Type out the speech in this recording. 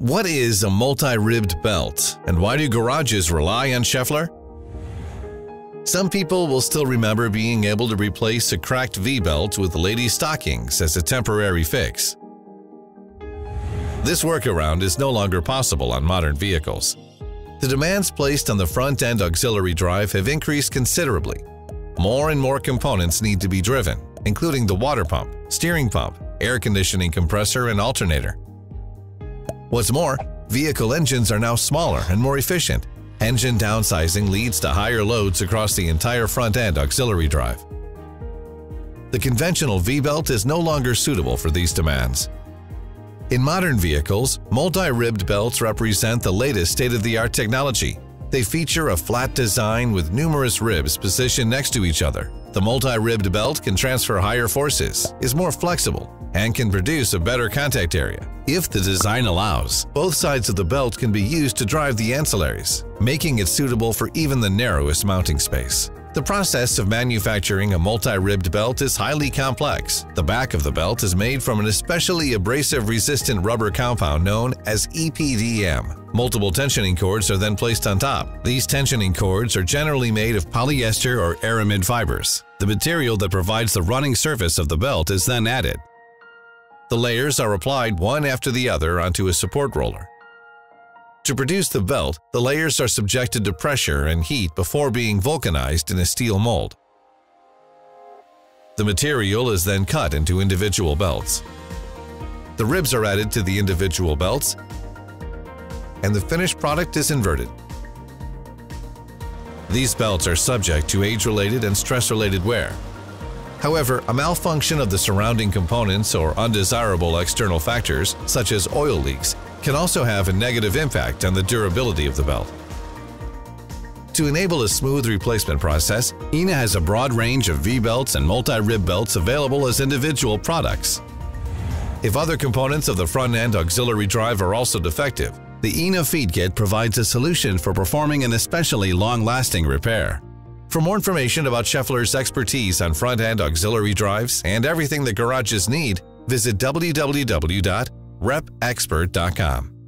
What is a multi-ribbed belt, and why do garages rely on Schaeffler? Some people will still remember being able to replace a cracked V-belt with lady stockings as a temporary fix. This workaround is no longer possible on modern vehicles. The demands placed on the front-end auxiliary drive have increased considerably. More and more components need to be driven, including the water pump, steering pump, air conditioning compressor, and alternator. What's more, vehicle engines are now smaller and more efficient. Engine downsizing leads to higher loads across the entire front-end auxiliary drive. The conventional V-belt is no longer suitable for these demands. In modern vehicles, multi-ribbed belts represent the latest state-of-the-art technology. They feature a flat design with numerous ribs positioned next to each other. The multi-ribbed belt can transfer higher forces, is more flexible, and can produce a better contact area. If the design allows, both sides of the belt can be used to drive the ancillaries, making it suitable for even the narrowest mounting space. The process of manufacturing a multi-ribbed belt is highly complex. The back of the belt is made from an especially abrasive-resistant rubber compound known as EPDM. Multiple tensioning cords are then placed on top. These tensioning cords are generally made of polyester or aramid fibers. The material that provides the running surface of the belt is then added. The layers are applied one after the other onto a support roller. To produce the belt, the layers are subjected to pressure and heat before being vulcanized in a steel mold. The material is then cut into individual belts. The ribs are added to the individual belts, and the finished product is inverted. These belts are subject to age-related and stress-related wear. However, a malfunction of the surrounding components or undesirable external factors, such as oil leaks, can also have a negative impact on the durability of the belt. To enable a smooth replacement process, INA has a broad range of V-belts and multi-rib belts available as individual products. If other components of the front-end auxiliary drive are also defective, the INA FEAD Kit provides a solution for performing an especially long-lasting repair. For more information about Schaeffler's expertise on front-end auxiliary drives and everything that garages need, visit www repxpert.com.